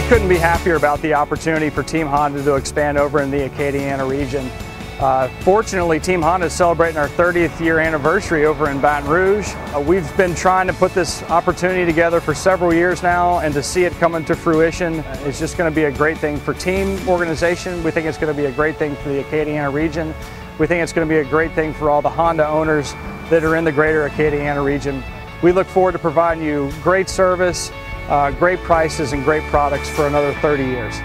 couldn't be happier about the opportunity for Team Honda to expand over in the Acadiana region. Uh, fortunately, Team Honda is celebrating our 30th year anniversary over in Baton Rouge. Uh, we've been trying to put this opportunity together for several years now, and to see it coming to fruition is just going to be a great thing for team organization. We think it's going to be a great thing for the Acadiana region. We think it's going to be a great thing for all the Honda owners that are in the greater Acadiana region. We look forward to providing you great service, uh, great prices, and great products for another 30 years.